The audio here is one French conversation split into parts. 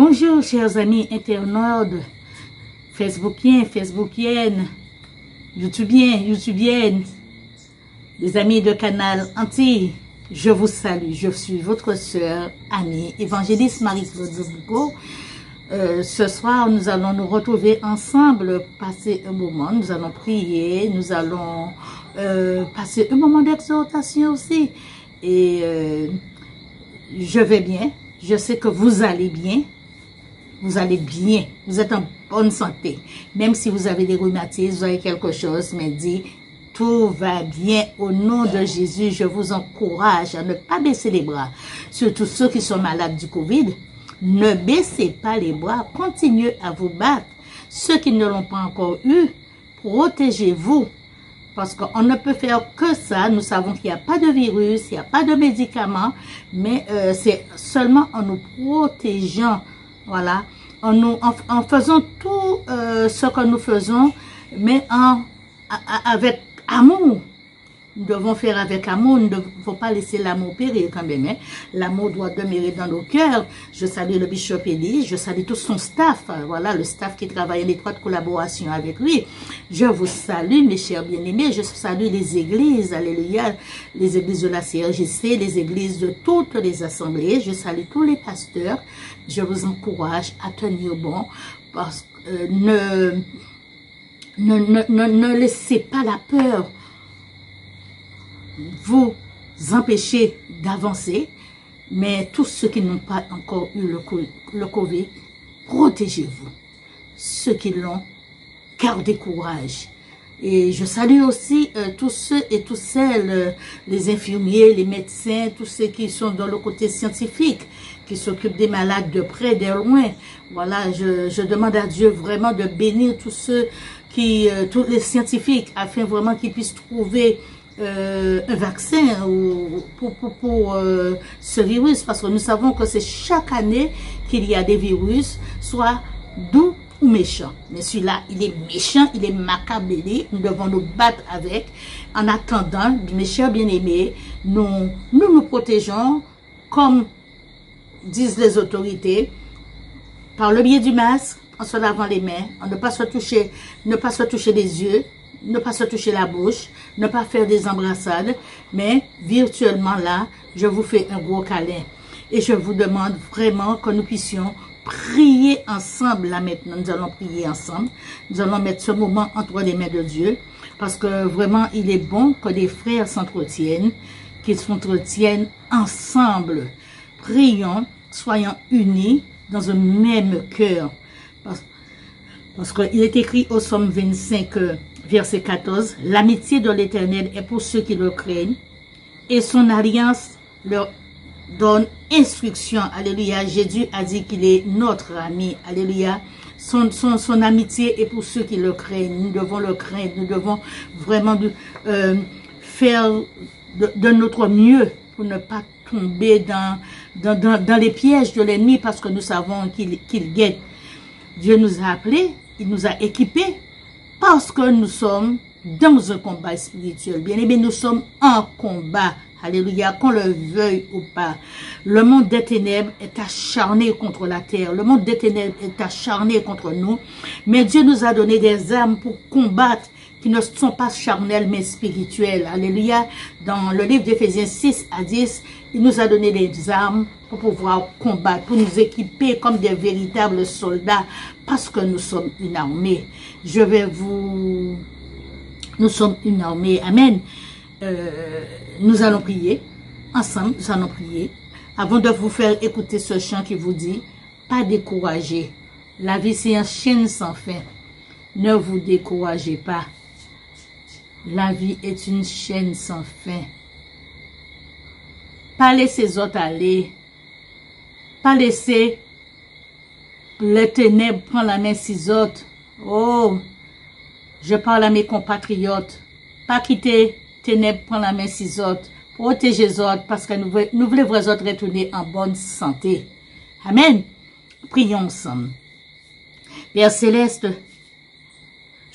Bonjour chers amis internautes, Facebookiens, Facebookiennes, YouTubiens, YouTubiennes, les amis de Canal Anti, je vous salue. Je suis votre sœur, amie, évangéliste Marie-Claude Boucault. Euh, ce soir, nous allons nous retrouver ensemble, passer un moment, nous allons prier, nous allons euh, passer un moment d'exhortation aussi. Et euh, je vais bien, je sais que vous allez bien, vous allez bien, vous êtes en bonne santé. Même si vous avez des rhumatismes, vous avez quelque chose, mais dit, tout va bien. Au nom de Jésus, je vous encourage à ne pas baisser les bras. Surtout ceux qui sont malades du Covid, ne baissez pas les bras, continuez à vous battre. Ceux qui ne l'ont pas encore eu, protégez-vous. Parce qu'on ne peut faire que ça. Nous savons qu'il n'y a pas de virus, il n'y a pas de médicaments, mais euh, c'est seulement en nous protégeant voilà. En, nous, en, faisant tout euh, ce que nous faisons, mais en, avec amour. Nous devons faire avec amour, nous ne devons pas laisser l'amour périr quand même. Hein. L'amour doit demeurer dans nos cœurs. Je salue le bishop Elie, je salue tout son staff, voilà, le staff qui travaille en étroite collaboration avec lui. Je vous salue, mes chers bien-aimés, je salue les églises, alléluia, les églises de la CRGC, les églises de toutes les assemblées, je salue tous les pasteurs, je vous encourage à tenir bon, parce que euh, ne, laissez pas la peur vous empêcher d'avancer, mais tous ceux qui n'ont pas encore eu le, Covid, protégez-vous. Ceux qui l'ont, gardez courage. Et je salue aussi euh, tous ceux et toutes celles, euh, les infirmiers, les médecins, tous ceux qui sont dans le côté scientifique, qui s'occupent des malades de près, de loin. Voilà, je, je demande à Dieu vraiment de bénir tous ceux qui, euh, tous les scientifiques, afin vraiment qu'ils puissent trouver euh, un vaccin ou, pour, pour, euh, ce virus, parce que nous savons que c'est chaque année qu'il y a des virus, soit doux ou méchants. Mais celui-là, il est méchant, il est macabré, nous devons nous battre avec. En attendant, mes chers bien-aimés, nous, nous nous protégeons, comme disent les autorités, par le biais du masque, en se lavant les mains, en ne pas se toucher, ne pas se toucher les yeux, ne pas se toucher la bouche, ne pas faire des embrassades, mais virtuellement là, je vous fais un gros câlin. Et je vous demande vraiment que nous puissions prier ensemble là maintenant. Nous allons prier ensemble. Nous allons mettre ce moment entre les mains de Dieu. Parce que vraiment, il est bon que des frères s'entretiennent, qu'ils s'entretiennent ensemble. Prions, soyons unis dans un même cœur. Parce, qu'il est écrit au Somme 25 verset 14, l'amitié de l'Éternel est pour ceux qui le craignent et son alliance leur donne instruction. Alléluia. Jésus a dit qu'il est notre ami. Alléluia. Son, son, son, amitié est pour ceux qui le craignent. Nous devons le craindre. Nous devons vraiment euh, faire de, notre mieux pour ne pas tomber dans, dans, dans, les pièges de l'ennemi parce que nous savons qu'il qu'il guette. Dieu nous a appelés, il nous a équipés parce que nous sommes dans un combat spirituel. Bien aimé, nous sommes en combat. Alléluia, qu'on le veuille ou pas. Le monde des ténèbres est acharné contre la terre. Le monde des ténèbres est acharné contre nous. Mais Dieu nous a donné des armes pour combattre qui ne sont pas charnelles mais spirituelles. Alléluia. Dans le livre d'Éphésiens 6 à 10, il nous a donné des armes pour pouvoir combattre, pour nous équiper comme des véritables soldats parce que nous sommes une armée. Je vais vous... Nous sommes une armée. Amen. Euh, nous allons prier. Ensemble, nous allons prier. Avant de vous faire écouter ce chant qui vous dit, pas décourager. La vie, c'est un chien sans fin. Ne vous découragez pas. La vie est une chaîne sans fin. Pas laisser autres aller. Pas laisser les ténèbres prendre la main si autres. Oh, je parle à mes compatriotes. Pas quitter ténèbres prendre la main si autres. Protégez les autres parce que nous, voulons vos autres retourner en bonne santé. Amen. Prions ensemble. Père Céleste,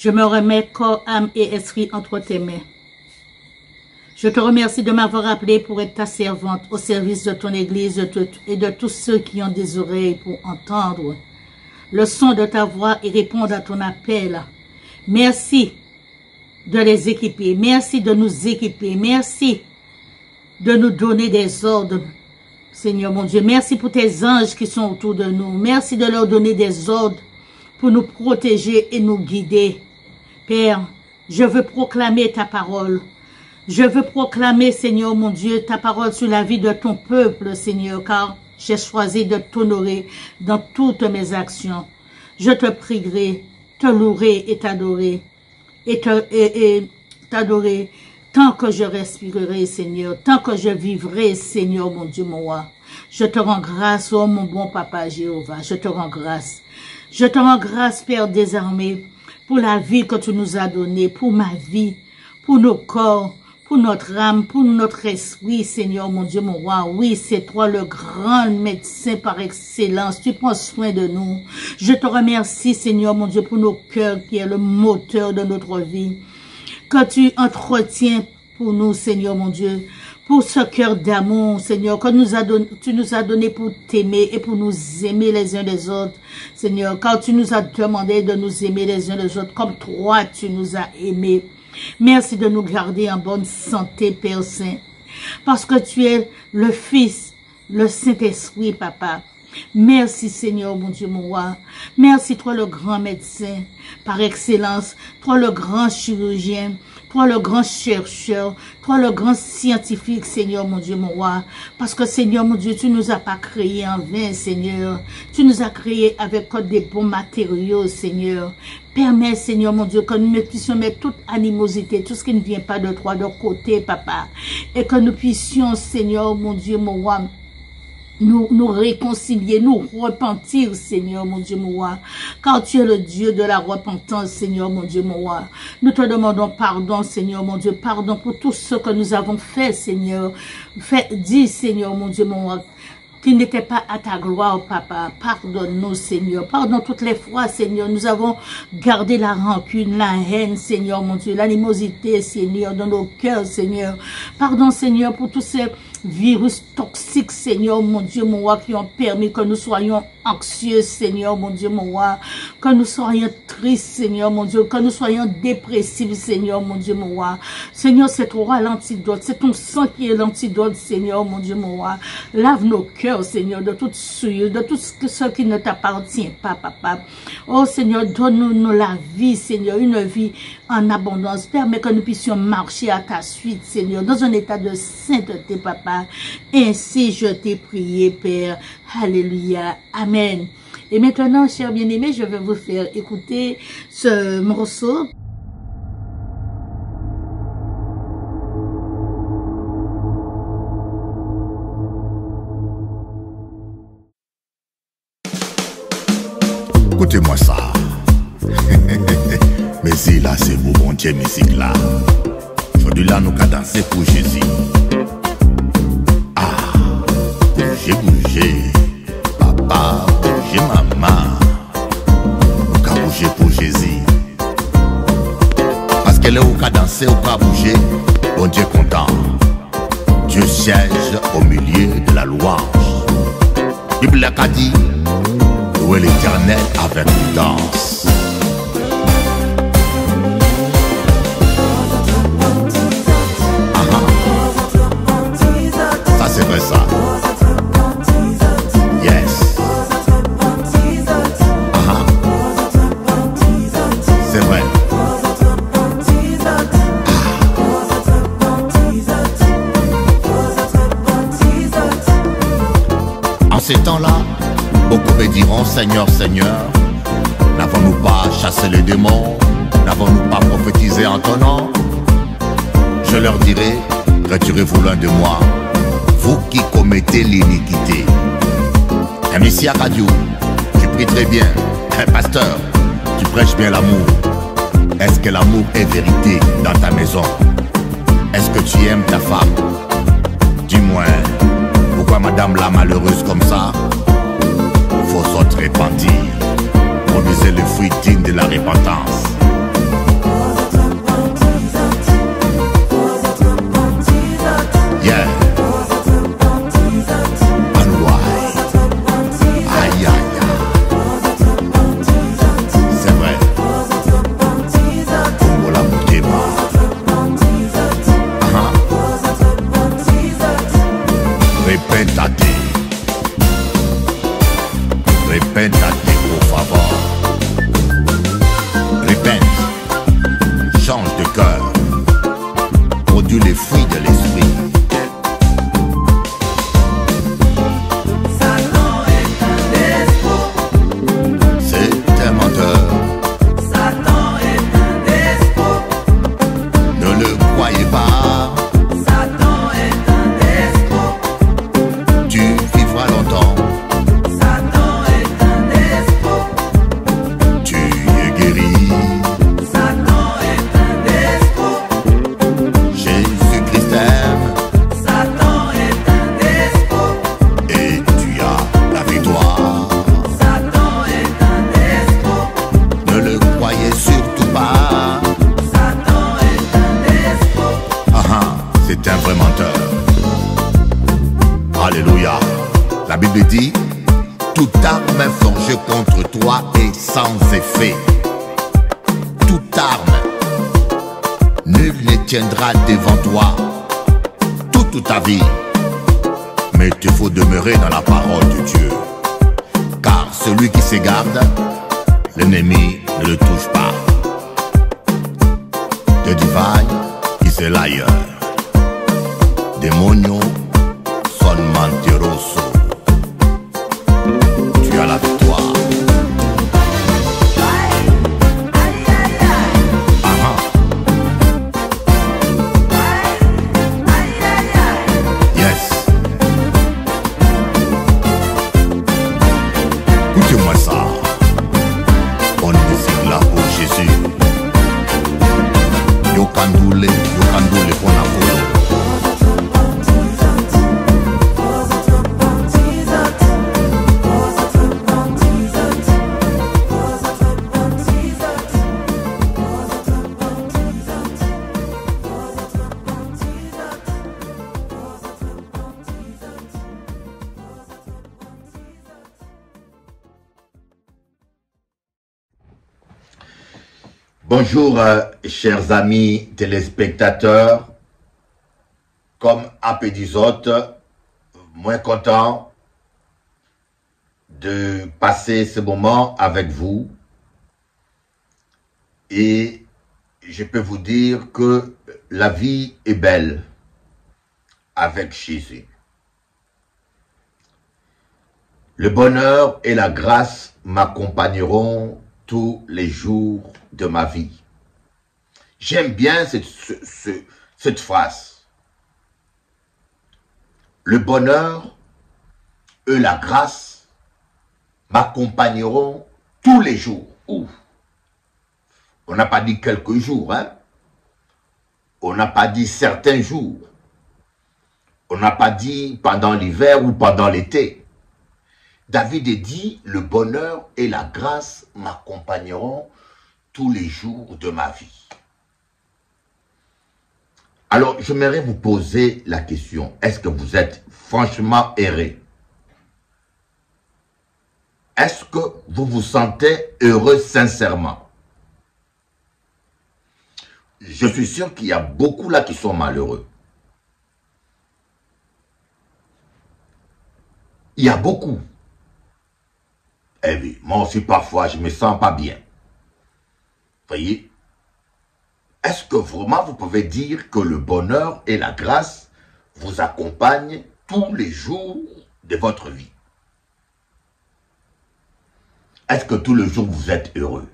je me remets corps, âme et esprit entre tes mains. Je te remercie de m'avoir appelé pour être ta servante au service de ton Église et de tous ceux qui ont des oreilles pour entendre le son de ta voix et répondre à ton appel. Merci de les équiper. Merci de nous équiper. Merci de nous donner des ordres. Seigneur mon Dieu, merci pour tes anges qui sont autour de nous. Merci de leur donner des ordres pour nous protéger et nous guider. Père, je veux proclamer ta parole. Je veux proclamer, Seigneur mon Dieu, ta parole sur la vie de ton peuple, Seigneur, car j'ai choisi de t'honorer dans toutes mes actions. Je te prierai, te louerai et t'adorer et t'adorer tant que je respirerai, Seigneur, tant que je vivrai, Seigneur, mon Dieu, mon roi. Je te rends grâce, oh mon bon papa Jéhovah, je te rends grâce. Je te rends grâce, Père désarmé, pour la vie que tu nous as donnée, pour ma vie, pour nos corps, pour notre âme, pour notre esprit, Seigneur, mon Dieu, mon roi. Oui, c'est toi le grand médecin par excellence. Tu prends soin de nous. Je te remercie, Seigneur, mon Dieu, pour nos cœurs qui est le moteur de notre vie. Que tu entretiens pour nous, Seigneur, mon Dieu, pour ce cœur d'amour, Seigneur, que nous tu nous as donné pour t'aimer et pour nous aimer les uns les autres, Seigneur, car tu nous as demandé de nous aimer les uns les autres comme toi, tu nous as aimés. Merci de nous garder en bonne santé, Père Saint, parce que tu es le Fils, le Saint-Esprit, Papa. Merci Seigneur, mon Dieu, mon roi. Merci toi le grand médecin par excellence, toi le grand chirurgien, toi le grand chercheur, toi le grand scientifique, Seigneur, mon Dieu, mon roi. Parce que Seigneur, mon Dieu, tu nous as pas créés en vain, Seigneur. Tu nous as créés avec des bons matériaux, Seigneur. Permets, Seigneur, mon Dieu, que nous puissions mettre toute animosité, tout ce qui ne vient pas de toi de côté, Papa. Et que nous puissions, Seigneur, mon Dieu, mon roi, nous, nous réconcilier, nous repentir, Seigneur, mon Dieu, mon roi. Car tu es le Dieu de la repentance, Seigneur, mon Dieu, mon roi. Nous te demandons pardon, Seigneur, mon Dieu, pardon pour tout ce que nous avons fait, Seigneur. Fait, dis, Seigneur, mon Dieu, mon roi, qui n'était pas à ta gloire, papa. Pardonne-nous, Seigneur. Pardonne toutes les fois, Seigneur. Nous avons gardé la rancune, la haine, Seigneur, mon Dieu, l'animosité, Seigneur, dans nos cœurs, Seigneur. Pardon, Seigneur, pour tous ces virus toxiques, Seigneur, mon Dieu, mon roi, qui ont permis que nous soyons anxieux, Seigneur, mon Dieu, mon roi, que nous soyons tristes, Seigneur, mon Dieu, que nous soyons dépressifs, Seigneur, mon Dieu, mon roi. Seigneur, c'est toi l'antidote, c'est ton sang qui est l'antidote, Seigneur, mon Dieu, mon roi. Lave nos cœurs, Seigneur, de toute souillure, de tout ce qui ne t'appartient pas, papa. Oh, Seigneur, donne-nous la vie, Seigneur, une vie en abondance. Permets que nous puissions marcher à ta suite, Seigneur, dans un état de sainteté, papa. Ainsi, je t'ai prié, Père. Alléluia. Amen. Et maintenant, chers bien-aimés, je vais vous faire écouter ce morceau. Écoutez-moi ça. Si là, c'est vous, bon Dieu, musique là. Aujourd'hui là, nous qu'à danser pour Jésus. Ah, bouger, bouger. Papa, bouger, maman. Nous qu'à bouger pour Jésus. Parce qu'elle est au qu'à danser, au qu'à bouger. Bon Dieu content. Dieu siège au milieu de la louange. Bible a dit, louer l'éternel avec une danse. Beaucoup me diront Seigneur, Seigneur, n'avons-nous pas chassé les démons? N'avons-nous pas prophétisé en ton nom? Je leur dirai, retirez-vous loin de moi, vous qui commettez l'iniquité. Un ici à radio, tu pries très bien. Un pasteur, tu prêches bien l'amour. Est-ce que l'amour est vérité dans ta maison? Est-ce que tu aimes ta femme? Dis-moi, madame la malheureuse comme ça Faut autres repentir. Produisez le fruit digne de la repentance. Tiendra devant toi toute, ta vie. Mais il faut demeurer dans la parole de Dieu. Car celui qui s'égarde, l'ennemi ne le touche pas. De divine qui c'est l'ailleurs. Démonio Bonjour, euh, chers amis téléspectateurs. Comme Apédisote, moins content de passer ce moment avec vous. Et je peux vous dire que la vie est belle avec Jésus. Le bonheur et la grâce m'accompagneront tous les jours de ma vie. J'aime bien cette, ce- ce- cette phrase. Le bonheur et la grâce m'accompagneront tous les jours. Ouf. On n'a pas dit quelques jours, hein. On n'a pas dit certains jours. On n'a pas dit pendant l'hiver ou pendant l'été. David est dit, le bonheur et la grâce m'accompagneront tous les jours de ma vie. Alors, j'aimerais vous poser la question, est-ce que vous êtes franchement erré Est-ce que vous vous sentez heureux sincèrement? Je suis sûr qu'il y a beaucoup là qui sont malheureux. Il y a beaucoup. Eh oui, moi aussi parfois je me sens pas bien. Voyez? Est-ce que vraiment vous pouvez dire que le bonheur et la grâce vous accompagnent tous les jours de votre vie? Est-ce que tous les jours vous êtes heureux?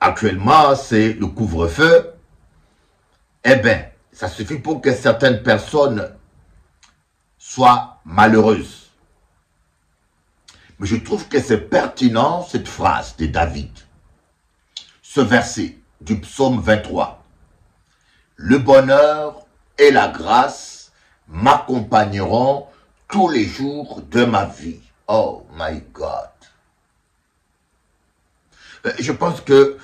Actuellement, c'est le couvre-feu. Eh bien, ça suffit pour que certaines personnes soient malheureuses. Mais je trouve que c'est pertinent cette phrase de David. Ce verset du psaume 23. Le bonheur et la grâce m'accompagneront tous les jours de ma vie. Oh my God. Euh, Je pense que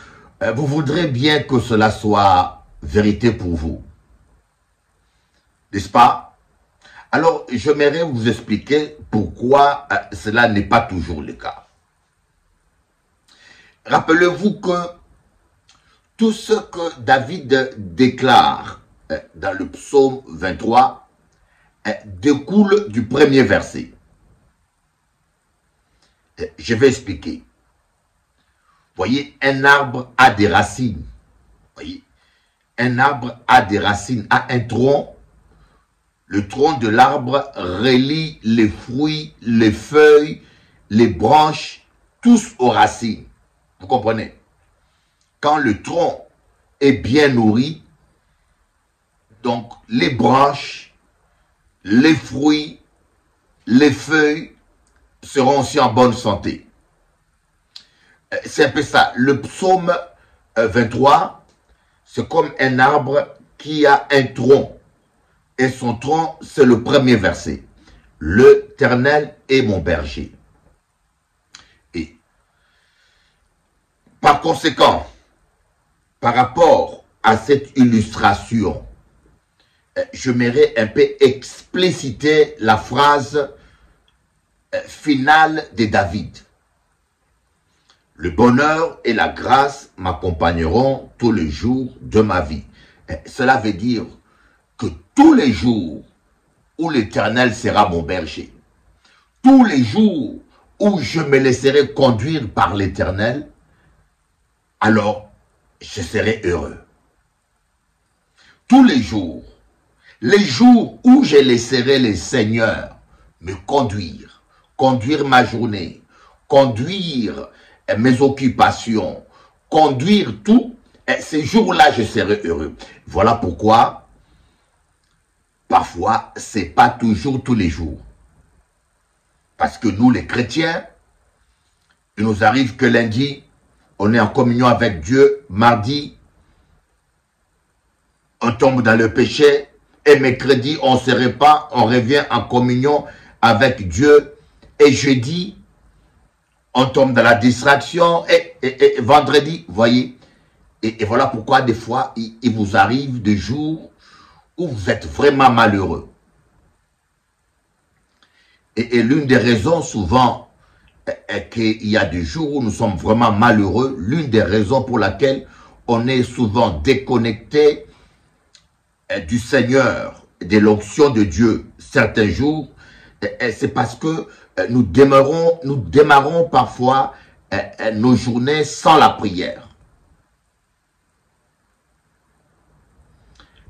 euh, vous voudrez bien que cela soit vérité pour vous. N'est-ce pas? Alors, j'aimerais vous expliquer pourquoi euh, cela n'est pas toujours le cas. Rappelez-vous que tout ce que David déclare euh, dans le psaume 23 euh, découle du premier verset. Euh, Je vais expliquer. Voyez, un arbre a des racines. Voyez, un arbre a des racines, a un tronc. Le tronc de l'arbre relie les fruits, les feuilles, les branches, tous aux racines. Vous comprenez? Quand le tronc est bien nourri, donc les branches, les fruits, les feuilles seront aussi en bonne santé. Euh, C'est un peu ça. Le psaume euh, 23, c'est comme un arbre qui a un tronc. Et son tronc, c'est le premier verset. L'Éternel est mon berger. Et par conséquent, par rapport à cette illustration, euh, je m'aimerais un peu expliciter la phrase euh, finale de David. Le bonheur et la grâce m'accompagneront tous les jours de ma vie. cela veut dire que tous les jours où l'Éternel sera mon berger, tous les jours où je me laisserai conduire par l'Éternel, alors je serai heureux. Tous les jours, les jours où je laisserai le Seigneur me conduire, conduire ma journée, conduire mes occupations, conduire tout, ces jours-là, je serai heureux. Voilà pourquoi, parfois, c'est pas toujours tous les jours. Parce que nous, les chrétiens, il nous arrive que lundi, on est en communion avec Dieu, mardi, on tombe dans le péché, et mercredi, on se répand, on revient en communion avec Dieu, et jeudi, on tombe dans la distraction, et, vendredi, voyez, et, voilà pourquoi des fois, il, il vous arrive des jours où vous êtes vraiment malheureux. Et, l'une des raisons souvent est qu'il y a des jours où nous sommes vraiment malheureux. L'une des raisons pour laquelle on est souvent déconnecté du Seigneur, de l'onction de Dieu certains jours, c'est parce que démarrons, nous démarrons parfois nos journées sans la prière.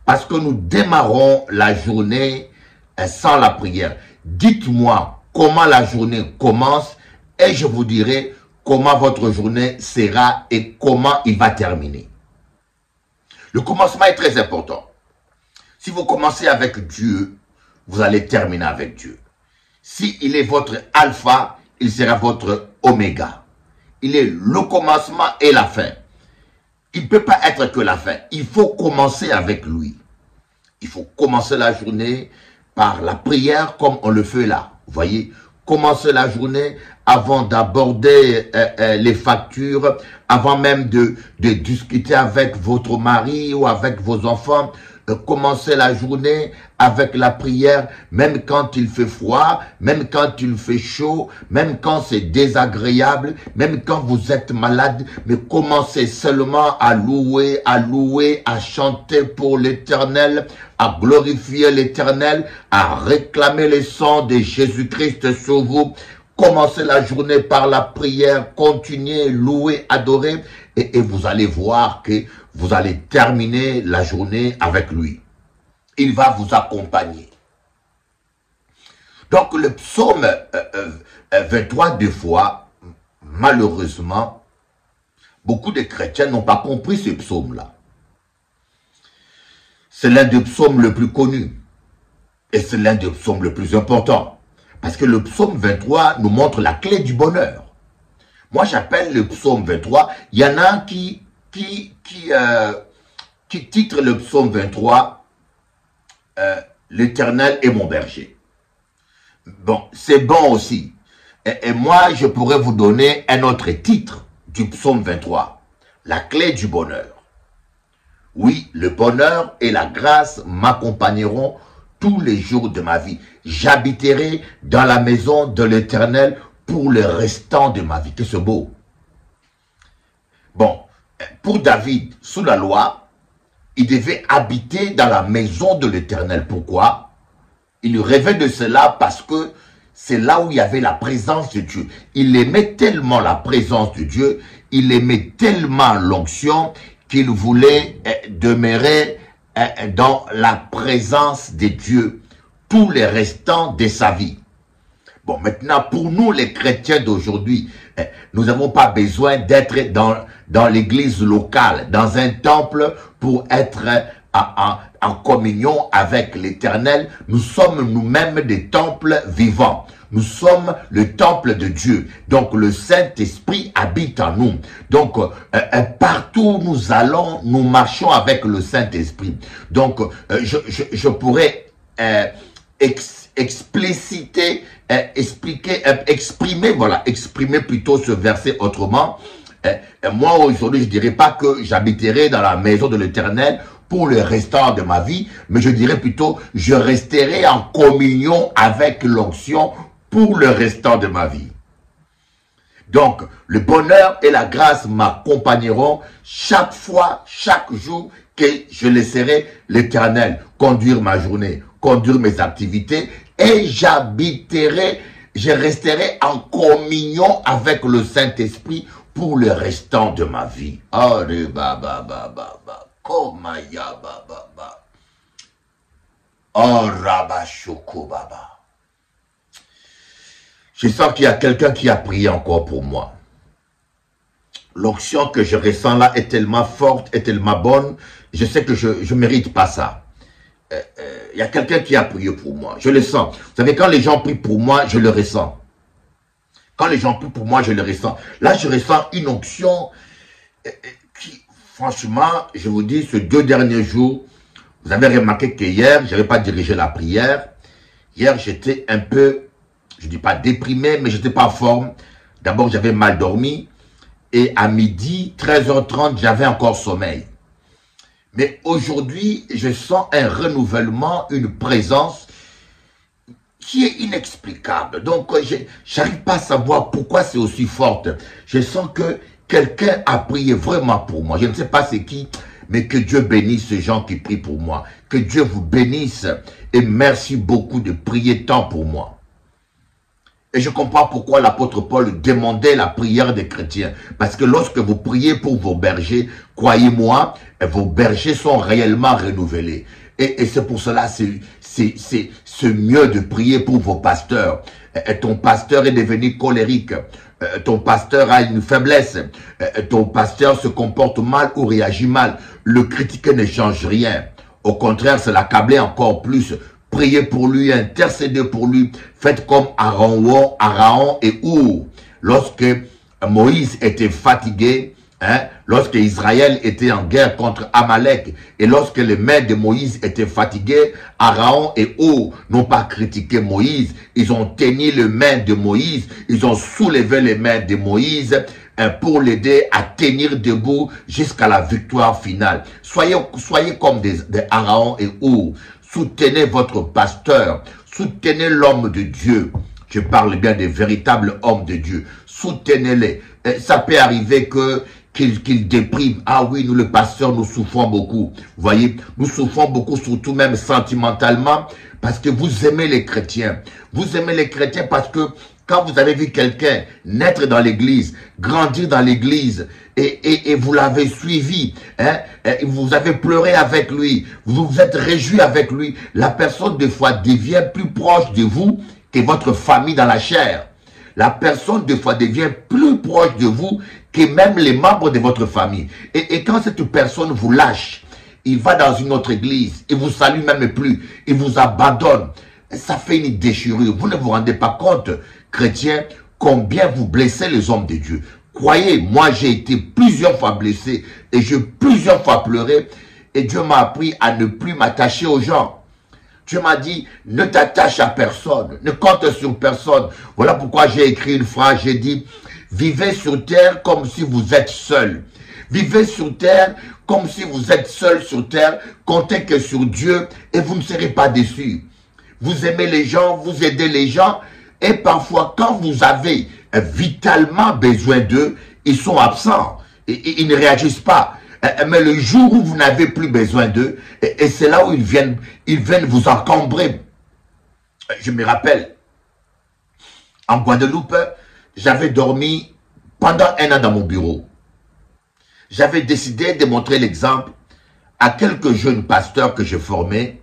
Parce que nous démarrons la journée sans la prière. Dites-moi comment la journée commence et je vous dirai comment votre journée sera et comment il va terminer. Le commencement est très important. Si vous commencez avec Dieu, vous allez terminer avec Dieu. Si est votre alpha, il sera votre oméga. Il est le commencement et la fin. Il ne peut pas être que la fin. Il faut commencer avec lui. Il faut commencer la journée par la prière comme on le fait là. Vous voyez, commencer la journée avant d'aborder euh, euh, les factures, avant même de, de discuter avec votre mari ou avec vos enfants, commencer la journée avec la prière, même quand il fait froid, même quand il fait chaud, même quand c'est désagréable, même quand vous êtes malade, mais commencez seulement à louer, à louer, à chanter pour l'éternel, à glorifier l'éternel, à réclamer le sang de Jésus-Christ sur vous. Commencez la journée par la prière, continuez, louer, adorer, et, et vous allez voir que vous allez terminer la journée avec lui. Il va vous accompagner. Donc le psaume 23 euh, euh, des fois, malheureusement, beaucoup de chrétiens n'ont pas compris ce psaume-là. C'est l'un des psaumes le plus connus. Et c'est l'un des psaumes le plus important. Parce que le psaume 23 nous montre la clé du bonheur. Moi, j'appelle le psaume 23, il y en a qui euh, qui titre le psaume 23 euh, L'Éternel est mon berger. Bon, c'est bon aussi. Et, moi, je pourrais vous donner un autre titre du psaume 23. La clé du bonheur. Oui, le bonheur et la grâce m'accompagneront tous les jours de ma vie. J'habiterai dans la maison de l'Éternel pour le restant de ma vie. Que c'est beau. Bon, pour David, sous la loi, il devait habiter dans la maison de l'Éternel. Pourquoi? Il rêvait de cela parce que c'est là où il y avait la présence de Dieu. Il aimait tellement la présence de Dieu, il aimait tellement l'onction qu'il voulait eh, demeurer eh, dans la présence de Dieu tous les restants de sa vie. Bon, maintenant, pour nous, les chrétiens d'aujourd'hui, nous n'avons pas besoin d'être dans, dans l'église locale, dans un temple pour être en, en communion avec l'éternel. Nous sommes nous-mêmes des temples vivants. Nous sommes le temple de Dieu. Donc le Saint-Esprit habite en nous. Donc euh, euh, partout où nous allons, nous marchons avec le Saint-Esprit. Donc euh, je, je, pourrais expliciter, euh, expliquer, euh, exprimer, voilà, exprimer plutôt ce verset autrement. Euh, moi, aujourd'hui, je dirais pas que j'habiterai dans la maison de l'éternel pour le restant de ma vie, mais je dirais plutôt, je resterai en communion avec l'onction pour le restant de ma vie. Donc, le bonheur et la grâce m'accompagneront chaque fois, chaque jour que je laisserai l'éternel conduire ma journée, conduire mes activités et j'habiterai, je resterai en communion avec le Saint-Esprit pour le restant de ma vie. Je sens qu'il y a quelqu'un qui a prié encore pour moi. L'onction que je ressens là est tellement forte, est tellement bonne. Je sais que je ne mérite pas ça. Euh, euh, il y a quelqu'un qui a prié pour moi. Je le sens. Vous savez, quand les gens prient pour moi, je le ressens. Quand les gens prient pour moi, je le ressens. Là, je ressens une onction euh, qui, franchement, je vous dis, ces deux derniers jours, vous avez remarqué que hier, je n'avais pas dirigé la prière. Hier, j'étais un peu je dis pas déprimé, mais j'étais pas en forme. D'abord, j'avais mal dormi. Et à midi, 13h30, j'avais encore sommeil. Mais aujourd'hui, je sens un renouvellement, une présence qui est inexplicable. Donc, j'arrive pas à savoir pourquoi c'est aussi forte. Je sens que quelqu'un a prié vraiment pour moi. Je ne sais pas c'est qui, mais que Dieu bénisse ces gens qui prient pour moi. Que Dieu vous bénisse et merci beaucoup de prier tant pour moi. Et je comprends pourquoi l'apôtre Paul demandait la prière des chrétiens. Parce que lorsque vous priez pour vos bergers, croyez-moi, vos bergers sont réellement renouvelés. Et, c'est pour cela, c'est mieux de prier pour vos pasteurs. Ton pasteur est devenu colérique. Ton pasteur a une faiblesse. Ton pasteur se comporte mal ou réagit mal. Le critiquer ne change rien. Au contraire, c'est l'accabler encore plus priez pour lui, intercédez pour lui. Faites comme Aaron, Aaron et Our. Lorsque Moïse était fatigué, hein, lorsque Israël était en guerre contre Amalek, et lorsque les mains de Moïse étaient fatiguées, Aaron et Our n'ont pas critiqué Moïse, ils ont tenu les mains de Moïse, ils ont soulevé les mains de Moïse, hein, pour l'aider à tenir debout jusqu'à la victoire finale. Soyez, soyez comme des, des Aaron et Our. Soutenez votre pasteur. Soutenez l'homme de Dieu. Je parle bien des véritables hommes de Dieu. Soutenez-les. Ça peut arriver que qu'il. Ah oui, nous le pasteurs, nous souffrons beaucoup. Vous voyez, nous souffrons beaucoup, surtout même sentimentalement, parce que vous aimez les chrétiens. Vous aimez les chrétiens parce que quand vous avez vu quelqu'un naître dans l'église, grandir dans l'église, et, et, vous l'avez suivi, hein, vous avez pleuré avec lui, vous vous êtes réjoui avec lui, la personne des fois devient plus proche de vous que votre famille dans la chair. La personne des fois devient plus proche de vous que même les membres de votre famille. Et, et quand cette personne vous lâche, il va dans une autre église, il vous salue même plus, il vous abandonne. Ça fait une déchirure. Vous ne vous rendez pas compte chrétiens, combien vous blessez les hommes de Dieu. Croyez, moi j'ai été plusieurs fois blessé et j'ai plusieurs fois pleuré et Dieu m'a appris à ne plus m'attacher aux gens. Dieu m'a dit, ne t'attache à personne, ne compte sur personne. Voilà pourquoi j'ai écrit une phrase, j'ai dit, vivez sur terre comme si vous êtes seul. Vivez sur terre comme si vous êtes seul sur terre, comptez que sur Dieu et vous ne serez pas déçus. Vous aimez les gens, vous aidez les gens, et parfois, quand vous avez vitalement besoin d'eux, ils sont absents. Ils ne réagissent pas. Mais le jour où vous n'avez plus besoin d'eux, et, c'est là où ils viennent, ils viennent vous encombrer. Je me rappelle, en Guadeloupe, j'avais dormi pendant un an dans mon bureau. J'avais décidé de montrer l'exemple à quelques jeunes pasteurs que je formais,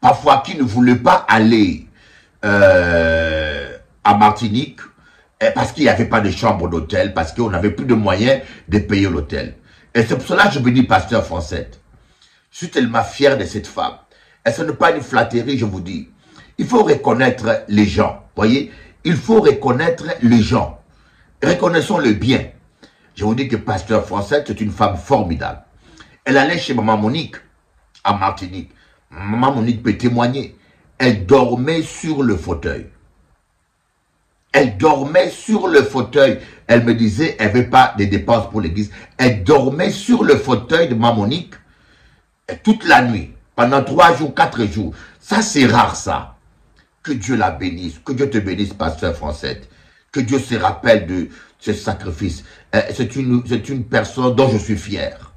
parfois qui ne voulaient pas aller euh, à Martinique, parce qu'il n'y avait pas de chambre d'hôtel, parce qu'on n'avait plus de moyens de payer l'hôtel. Et c'est pour cela que je dis pasteur français. Je suis tellement fier de cette femme. Et ce n'est pas une flatterie, je vous dis? Il faut reconnaître les gens. Voyez, il faut reconnaître les gens. Reconnaissons le bien. Je vous dis que pasteur français est une femme formidable. Elle allait chez maman Monique, à Martinique. Maman Monique peut témoigner. Elle dormait sur le fauteuil. Elle dormait sur le fauteuil. Elle me disait, elle veut pas des dépenses pour l'église. Elle dormait sur le fauteuil de Mamonique toute la nuit, pendant trois jours, quatre jours. Ça, c'est rare, ça. Que Dieu la bénisse. Que Dieu te bénisse, pasteur français. Que Dieu se rappelle de ce sacrifice. Euh, c'est une, personne dont je suis fier.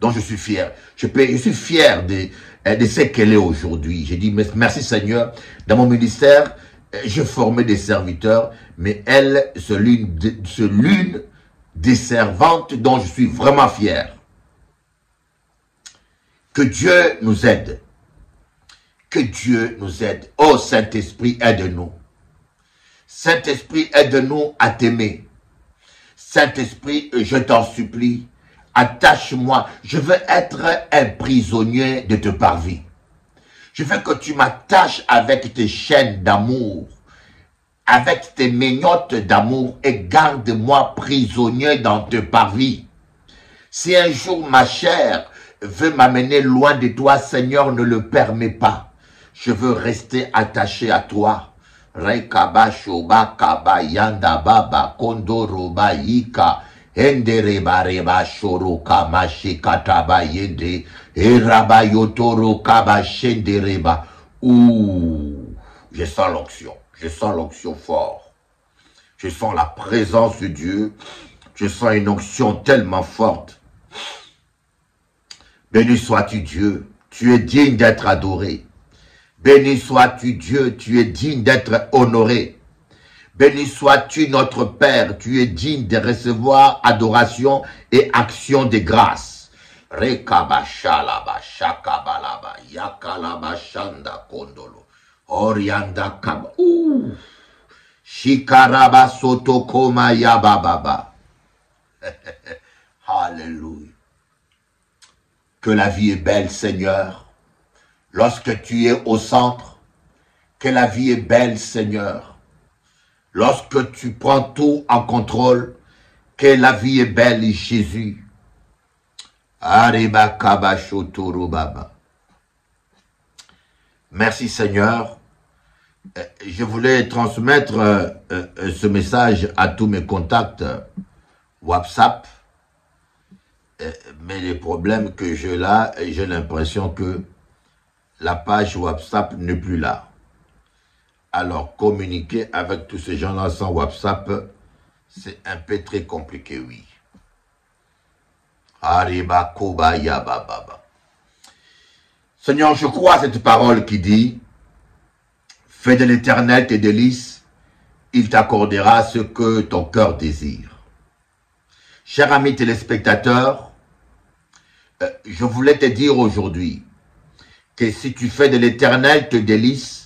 Dont je suis fier. Je, je suis fier de, euh, de ce qu'elle est aujourd'hui. J'ai dit, merci Seigneur. Dans mon ministère, euh, je formais des serviteurs, mais elle, c'est l'une, c'est l'une des servantes dont je suis vraiment fier. Que Dieu nous aide. Que Dieu nous aide. Oh Saint-Esprit, aide-nous. Saint-Esprit, aide-nous à t'aimer. Saint-Esprit, je t'en supplie, attache-moi. Je veux être un prisonnier de te parvis. Je veux que tu m'attaches avec tes chaînes d'amour, avec tes mignottes d'amour et garde-moi prisonnier dans te parvis. Si un jour ma chair veut m'amener loin de toi, Seigneur, ne le permet pas. Je veux rester attaché à toi. Rekaba shoba kaba yanda baba kondoro ba yika Ouh, je sens l'onction, je sens l'onction fort. Je sens la présence de Dieu. Je sens une onction tellement forte. Béni sois-tu Dieu, tu es digne d'être adoré. Béni sois-tu Dieu, tu es digne d'être honoré. Béni sois-tu notre Père, tu es digne de recevoir adoration et action de grâce. Rekabashalaba, shakabalaba, yakalaba, shanda kondolo, orianda shikaraba sotokoma yabababa. Alléluia. Que la vie est belle, Seigneur lorsque tu es au centre, que la vie est belle, Seigneur. Lorsque tu prends tout en contrôle, que la vie est belle, Jésus. Merci Seigneur. Euh, je voulais transmettre euh, euh, ce message à tous mes contacts WhatsApp. Mais les problèmes que j'ai là, j'ai l'impression que la page WhatsApp n'est plus là. Alors, communiquer avec tous ces gens-là sans WhatsApp, c'est un peu très compliqué, oui. Seigneur, je crois cette parole qui dit, fais de l'éternel tes délices, il t'accordera ce que ton cœur désire. Cher ami téléspectateur, euh, je voulais te dire aujourd'hui, que si tu fais de l'éternel te délice,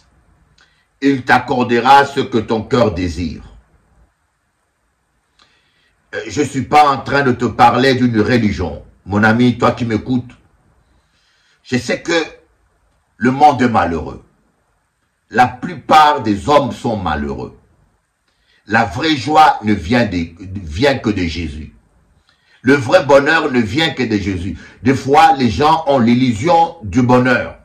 il t'accordera ce que ton cœur désire. Euh, je ne suis pas en train de te parler d'une religion. Mon ami, toi qui m'écoutes, je sais que le monde est malheureux. La plupart des hommes sont malheureux. La vraie joie ne vient, que de Jésus. Le vrai bonheur ne vient que de Jésus. Des fois, les gens ont l'illusion du bonheur.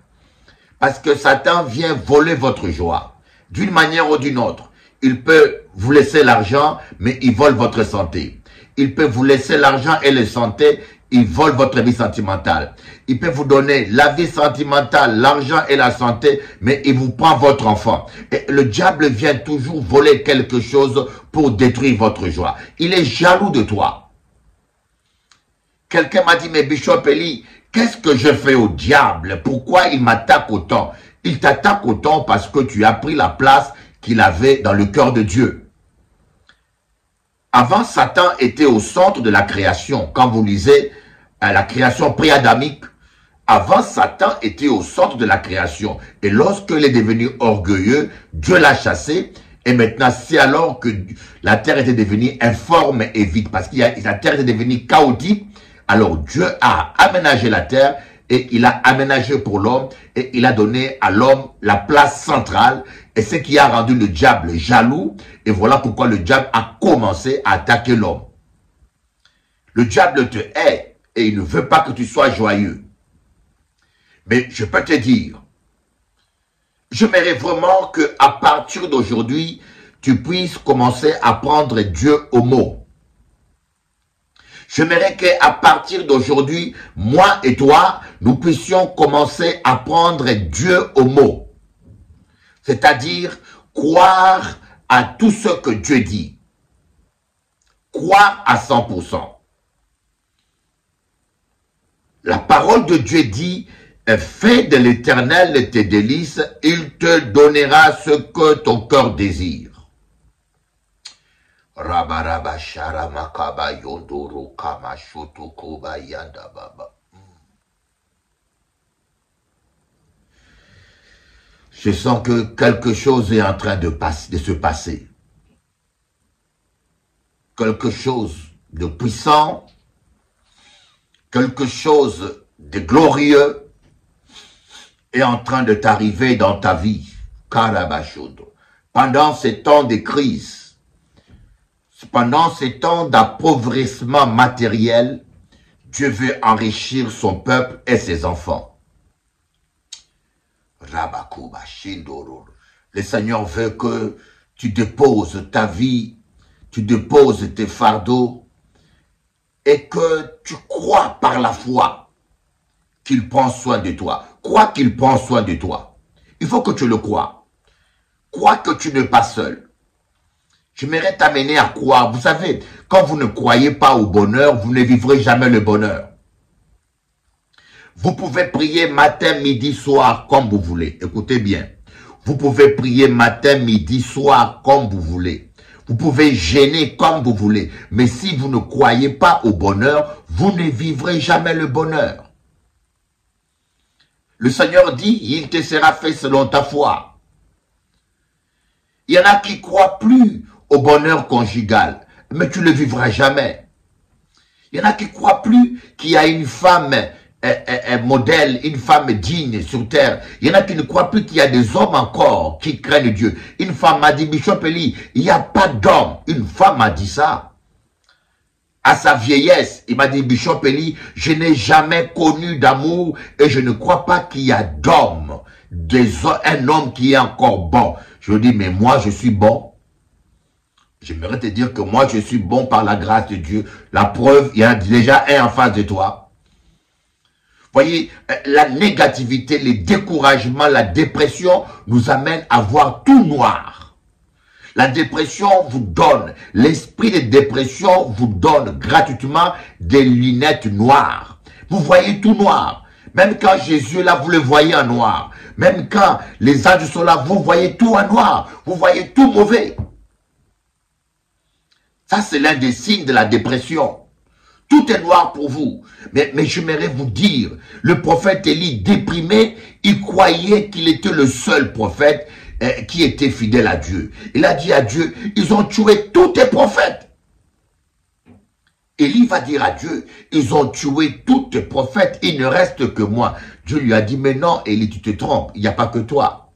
Parce que Satan vient voler votre joie. D'une manière ou d'une autre. Il peut vous laisser l'argent, mais il vole votre santé. Il peut vous laisser l'argent et la santé, il vole votre vie sentimentale. Il peut vous donner la vie sentimentale, l'argent et la santé, mais il vous prend votre enfant. Et le diable vient toujours voler quelque chose pour détruire votre joie. Il est jaloux de toi. Quelqu'un m'a dit, mais Bishop Eli, Qu'est-ce que je fais au diable? Pourquoi il m'attaque autant? Il t'attaque autant parce que tu as pris la place qu'il avait dans le cœur de Dieu. Avant, Satan était au centre de la création. Quand vous lisez euh, la création pré-adamique, avant, Satan était au centre de la création. Et lorsqu'il est devenu orgueilleux, Dieu l'a chassé. Et maintenant, c'est alors que la terre était devenue informe et vide. Parce que la terre était devenue chaotique alors Dieu a aménagé la terre et il a aménagé pour l'homme et il a donné à l'homme la place centrale et ce qui a rendu le diable jaloux et voilà pourquoi le diable a commencé à attaquer l'homme. Le diable te hait et il ne veut pas que tu sois joyeux. Mais je peux te dire, j'aimerais vraiment que à partir d'aujourd'hui, tu puisses commencer à prendre Dieu au mot. J'aimerais qu'à partir d'aujourd'hui, moi et toi, nous puissions commencer à prendre Dieu au mot. C'est-à-dire croire à tout ce que Dieu dit. Crois à 100%. La parole de Dieu dit, fais de l'éternel tes délices, il te donnera ce que ton cœur désire. Je sens que quelque chose est en train de, de se passer. Quelque chose de puissant, quelque chose de glorieux est en train de t'arriver dans ta vie. Pendant ces temps de crise, pendant ces temps d'appauvrissement matériel, Dieu veut enrichir son peuple et ses enfants. Le Seigneur veut que tu déposes ta vie, tu déposes tes fardeaux et que tu crois par la foi qu'il prend soin de toi. Crois qu'il prend soin de toi. Il faut que tu le crois. Crois que tu n'es pas seul. J'aimerais t'amener à croire. Vous savez, quand vous ne croyez pas au bonheur, vous ne vivrez jamais le bonheur. Vous pouvez prier matin, midi, soir, comme vous voulez. Écoutez bien. Vous pouvez prier matin, midi, soir, comme vous voulez. Vous pouvez gêner comme vous voulez. Mais si vous ne croyez pas au bonheur, vous ne vivrez jamais le bonheur. Le Seigneur dit, il te sera fait selon ta foi. Il y en a qui croient plus au bonheur conjugal, mais tu ne le vivras jamais. Il y en a qui croient plus qu'il y a une femme un, modèle, une femme digne sur terre. Il y en a qui ne croient plus qu'il y a des hommes encore qui craignent Dieu. Une femme m'a dit, Bishop Eli, il n'y a pas d'homme. Une femme m'a dit ça. À sa vieillesse, il m'a dit, Bishop Eli, je n'ai jamais connu d'amour et je ne crois pas qu'il y a d'homme, un homme qui est encore bon. Je dis, mais moi, je suis bon. J'aimerais te dire que moi, je suis bon par la grâce de Dieu. La preuve, il y a déjà un en face de toi voyez, la négativité, les découragements, la dépression nous amène à voir tout noir. La dépression vous donne, l'esprit de dépression vous donne gratuitement des lunettes noires. Vous voyez tout noir. Même quand Jésus est là, vous le voyez en noir. Même quand les anges sont là, vous voyez tout en noir. Vous voyez tout mauvais. Ça, c'est l'un des signes de la dépression. Tout est noir pour vous. Mais, j'aimerais vous dire, le prophète Élie déprimé, il croyait qu'il était le seul prophète eh, qui était fidèle à Dieu. Il a dit à Dieu, ils ont tué tous tes prophètes. Élie va dire à Dieu, ils ont tué tous tes prophètes, il ne reste que moi. Dieu lui a dit, mais non, Élie, tu te trompes, il n'y a pas que toi.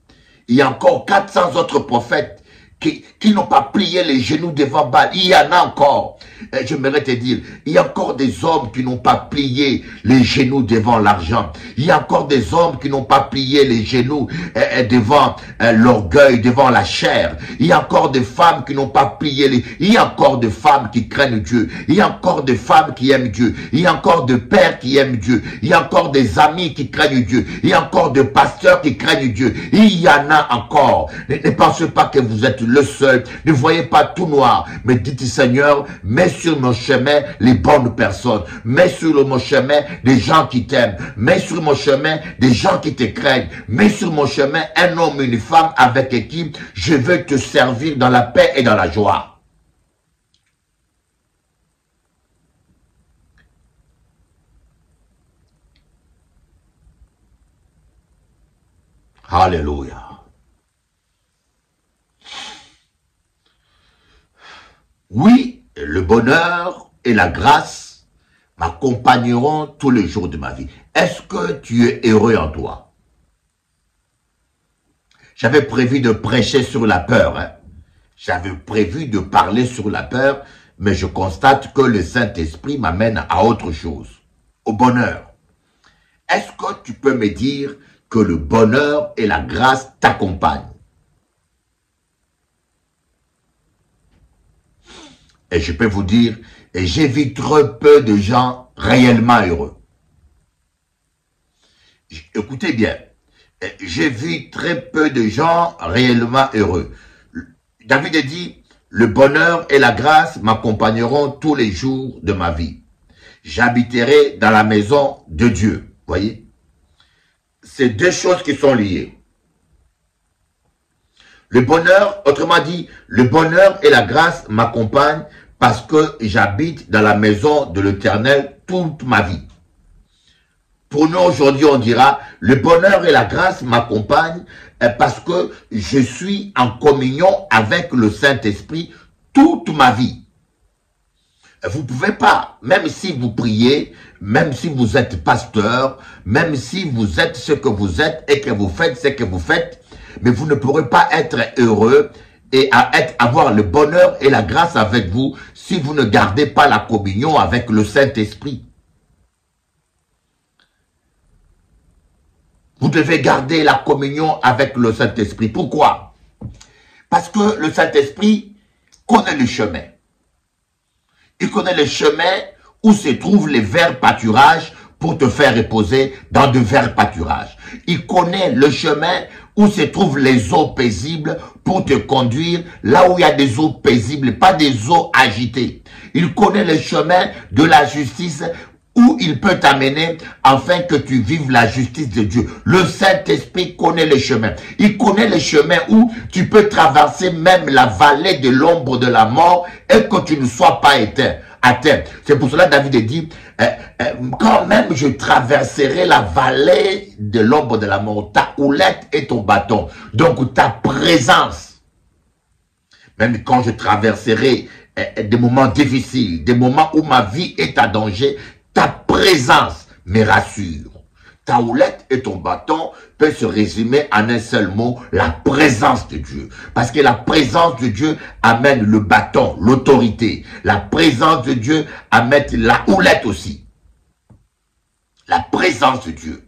Il y a encore 400 autres prophètes qui, n'ont pas plié les genoux devant Baal. Il y en a encore. Je j'aimerais te dire, il y a encore des hommes qui n'ont pas plié les genoux devant l'argent. Il y a encore des hommes qui n'ont pas plié les genoux euh, euh, devant euh, l'orgueil, devant la chair. Il y a encore des femmes qui n'ont pas plié les... Il y a encore des femmes qui craignent Dieu. Il y a encore des femmes qui aiment Dieu. Il y a encore des pères qui aiment Dieu. Il y a encore des amis qui craignent Dieu. Il y a encore des pasteurs qui craignent Dieu. Il y en a encore. Ne pensez pas que vous êtes le seul. Ne voyez pas tout noir. Mais dites Seigneur, mets sur mon chemin les bonnes personnes. Mets sur mon chemin des gens qui t'aiment. Mets sur mon chemin des gens qui te craignent. Mets sur mon chemin un homme, une femme avec qui je veux te servir dans la paix et dans la joie. Alléluia. Oui, le bonheur et la grâce m'accompagneront tous les jours de ma vie. Est-ce que tu es heureux en toi? J'avais prévu de prêcher sur la peur. Hein. J'avais prévu de parler sur la peur, mais je constate que le Saint-Esprit m'amène à autre chose, au bonheur. Est-ce que tu peux me dire que le bonheur et la grâce t'accompagnent? Et je peux vous dire, j'ai vu très peu de gens réellement heureux. Écoutez bien, j'ai vu très peu de gens réellement heureux. David a dit, le bonheur et la grâce m'accompagneront tous les jours de ma vie. J'habiterai dans la maison de Dieu. Voyez C'est deux choses qui sont liées. Le bonheur, autrement dit, le bonheur et la grâce m'accompagnent parce que j'habite dans la maison de l'Éternel toute ma vie. Pour nous aujourd'hui, on dira, le bonheur et la grâce m'accompagnent euh, parce que je suis en communion avec le Saint-Esprit toute ma vie. Vous pouvez pas, même si vous priez, même si vous êtes pasteur, même si vous êtes ce que vous êtes et que vous faites ce que vous faites, mais vous ne pourrez pas être heureux et à avoir le bonheur et la grâce avec vous si vous ne gardez pas la communion avec le Saint-Esprit. Vous devez garder la communion avec le Saint-Esprit. Pourquoi? Parce que le Saint-Esprit connaît le chemin. Il connaît le chemin où se trouvent les verts pâturages pour te faire reposer dans de verts pâturages. Il connaît le chemin où se trouvent les eaux paisibles pour te conduire là où il y a des eaux paisibles, pas des eaux agitées. Il connaît le chemin de la justice où il peut t'amener afin que tu vives la justice de Dieu. Le Saint-Esprit connaît le chemin. Il connaît le chemin où tu peux traverser même la vallée de l'ombre de la mort et que tu ne sois pas éteint. C'est pour cela David dit, euh, euh, quand même je traverserai la vallée de l'ombre de la mort, ta houlette et ton bâton. Donc ta présence. Même quand je traverserai euh, des moments difficiles, des moments où ma vie est à danger, ta présence me rassure. Ta houlette et ton bâton peuvent se résumer en un seul mot, la présence de Dieu. Parce que la présence de Dieu amène le bâton, l'autorité. La présence de Dieu amène la houlette aussi. La présence de Dieu.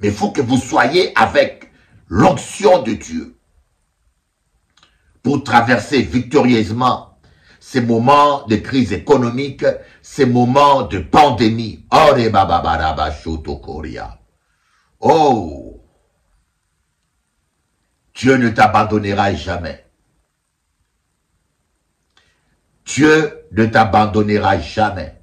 Mais il faut que vous soyez avec l'onction de Dieu pour traverser victorieusement ces moments de crise économique, ces moments de pandémie. Oh, Dieu ne t'abandonnera jamais. Dieu ne t'abandonnera jamais.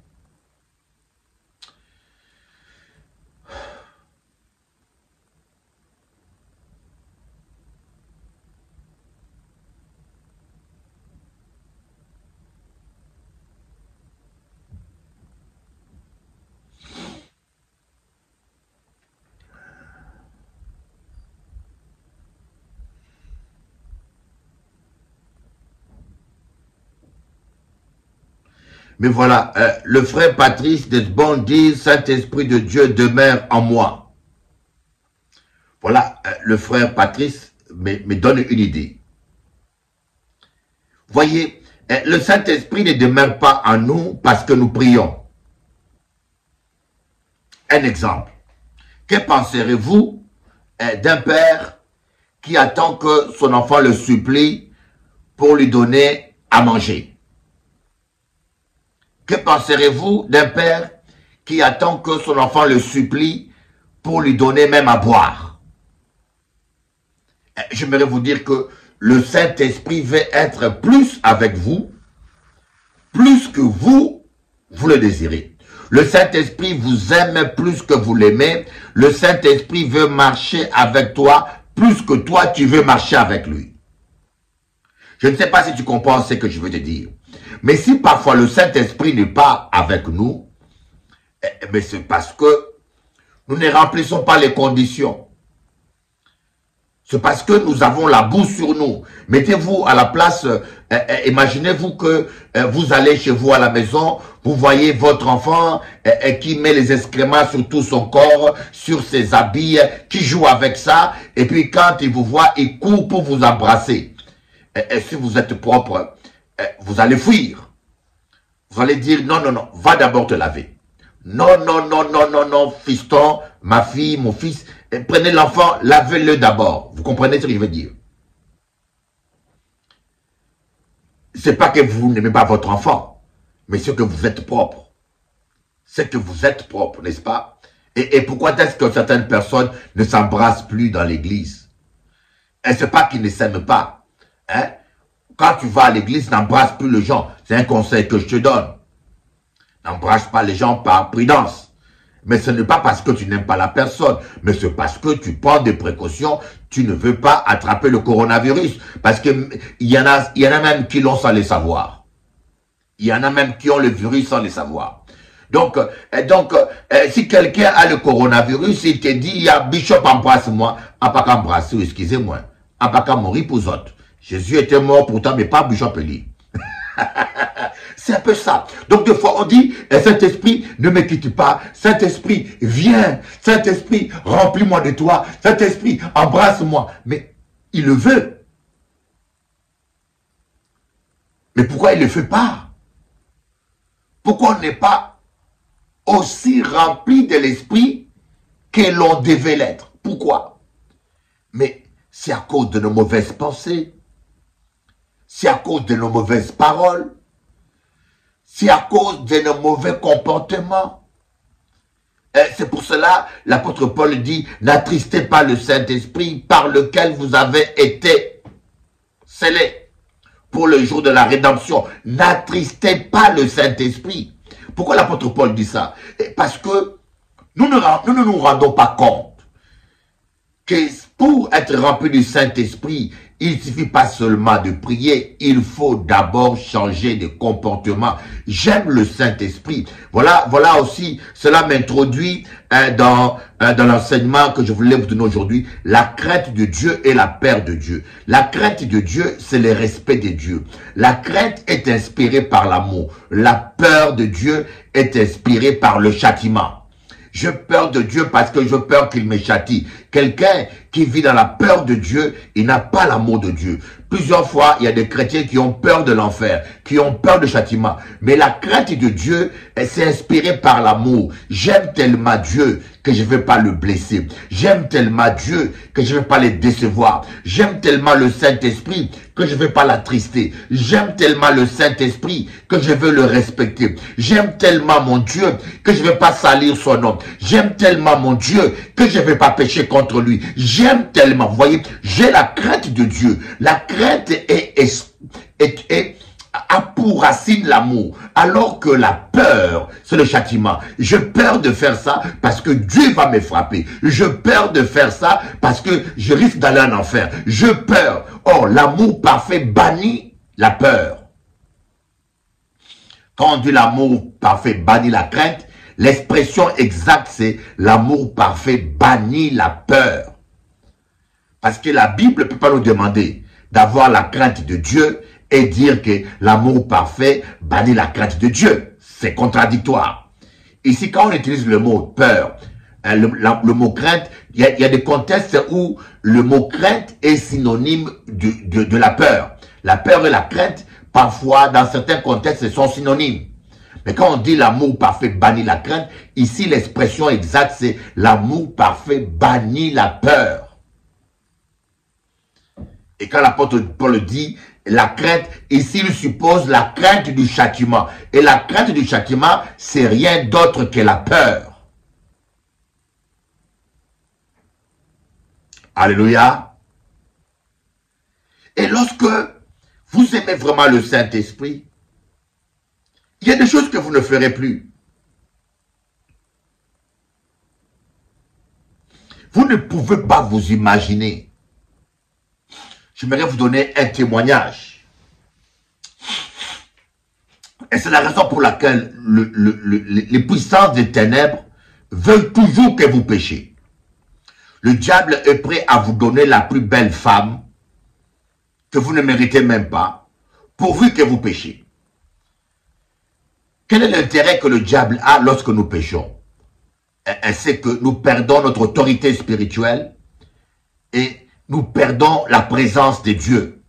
Mais voilà, euh, le frère Patrice Desbon dit, Saint-Esprit de Dieu demeure en moi. Voilà, euh, le frère Patrice me, donne une idée. Voyez, euh, le Saint-Esprit ne demeure pas en nous parce que nous prions. Un exemple. Que penserez-vous d'un père qui attend que son enfant le supplie pour lui donner à manger? Que penserez-vous d'un père qui attend que son enfant le supplie pour lui donner même à boire? Eh, J'aimerais vous dire que le Saint-Esprit veut être plus avec vous, plus que vous, vous le désirez. Le Saint-Esprit vous aime plus que vous l'aimez. Le Saint-Esprit veut marcher avec toi plus que toi, tu veux marcher avec lui. Je ne sais pas si tu comprends ce que je veux te dire. Mais si parfois le Saint-Esprit n'est pas avec nous, eh, eh c'est parce que nous ne remplissons pas les conditions. C'est parce que nous avons la boue sur nous. Mettez-vous à la place, eh, imaginez-vous que vous allez chez vous à la maison, vous voyez votre enfant qui met les excréments sur tout son corps, sur ses habits, qui joue avec ça, et puis quand il vous voit, il court pour vous embrasser. Et si vous êtes propre, vous allez fuir. Vous allez dire, non, non, non, va d'abord te laver. Non, non, non, non, non, non, fiston, ma fille, mon fils, eh, prenez l'enfant, lavez-le d'abord. Vous comprenez ce que je veux dire? C'est pas que vous n'aimez pas votre enfant, mais c'est que vous êtes propre. C'est que vous êtes propre, n'est-ce pas? Et, et, pourquoi est-ce que certaines personnes ne s'embrassent plus dans l'église? Et c'est pas qu'ils ne s'aiment pas. Hein? Quand tu vas à l'église, n'embrasse plus les gens. C'est un conseil que je te donne. N'embrasse pas les gens par prudence. Mais ce n'est pas parce que tu n'aimes pas la personne, mais c'est parce que tu prends des précautions, tu ne veux pas attraper le coronavirus. Parce qu'il y, en a, y en a même qui l'ont sans le savoir. Il y en a même qui ont le virus sans le savoir. Donc, euh, donc euh, si quelqu'un a le coronavirus, il te dit, il y a Bishop embrasse-moi, ah, pas qu'embrasser, excusez-moi, ah, pas qu'à mourir pour autres. Jésus était mort pourtant, mais pas Bishop Eli. C'est un peu ça. Donc, des fois, on dit, eh, Saint-Esprit, ne me quitte pas. Saint-Esprit, viens. Saint-Esprit, remplis-moi de toi. Saint-Esprit, embrasse-moi. Mais il le veut. Mais pourquoi il ne le fait pas? Pourquoi on n'est pas aussi rempli de l'Esprit que l'on devait l'être? Pourquoi? Mais c'est à cause de nos mauvaises pensées. C'est à cause de nos mauvaises paroles c'est à cause de nos mauvais comportements. C'est pour cela, l'apôtre Paul dit, n'attristez pas le Saint-Esprit par lequel vous avez été scellés pour le jour de la rédemption. N'attristez pas le Saint-Esprit. Pourquoi l'apôtre Paul dit ça? Parce que nous ne, nous ne nous rendons pas compte que pour être rempli du Saint-Esprit, il suffit pas seulement de prier, il faut d'abord changer de comportement. J'aime le Saint-Esprit. Voilà, voilà aussi, cela m'introduit hein, dans, hein, dans l'enseignement que je voulais vous donner aujourd'hui. La crainte de Dieu et la peur de Dieu. La crainte de Dieu, c'est le respect de Dieu. La crainte est inspirée par l'amour. La peur de Dieu est inspirée par le châtiment. Je peur de Dieu parce que je peur qu'il me châtie. Quelqu'un qui vit dans la peur de Dieu, il n'a pas l'amour de Dieu. Plusieurs fois, il y a des chrétiens qui ont peur de l'enfer, qui ont peur de châtiment. Mais la crainte de Dieu, elle s'est inspirée par l'amour. J'aime tellement Dieu que je ne vais pas le blesser. J'aime tellement Dieu que je ne vais pas le décevoir. J'aime tellement le Saint-Esprit que je ne vais pas l'attrister. J'aime tellement le Saint-Esprit que je veux le respecter. J'aime tellement mon Dieu que je ne vais pas salir son nom. J'aime tellement mon Dieu que je ne vais pas pécher contre lui. J'aime tellement, vous voyez, j'ai la crainte de Dieu. La crainte est, est a pour racine l'amour, alors que la peur, c'est le châtiment. Je peur de faire ça parce que Dieu va me frapper. Je peur de faire ça parce que je risque d'aller en enfer. Je peur. Or, l'amour parfait bannit la peur. Quand on dit l'amour parfait bannit la crainte, l'expression exacte c'est l'amour parfait bannit la peur. Parce que la Bible ne peut pas nous demander d'avoir la crainte de Dieu et dire que l'amour parfait bannit la crainte de Dieu. C'est contradictoire. Ici, quand on utilise le mot peur, hein, le, mot crainte, il y, a, des contextes où le mot crainte est synonyme de, de la peur. La peur et la crainte, parfois, dans certains contextes, sont synonymes. Mais quand on dit l'amour parfait bannit la crainte, ici l'expression exacte c'est l'amour parfait bannit la peur. Et quand l'apôtre Paul dit la crainte, ici il suppose la crainte du châtiment. Et la crainte du châtiment, c'est rien d'autre que la peur. Alléluia. Et lorsque vous aimez vraiment le Saint-Esprit, il y a des choses que vous ne ferez plus. Vous ne pouvez pas vous imaginer j'aimerais vous donner un témoignage. Et c'est la raison pour laquelle les puissances des ténèbres veulent toujours que vous péchiez. Le diable est prêt à vous donner la plus belle femme que vous ne méritez même pas, pourvu que vous péchiez. Quel est l'intérêt que le diable a lorsque nous péchons? C'est que nous perdons notre autorité spirituelle et nous perdons la présence de Dieu.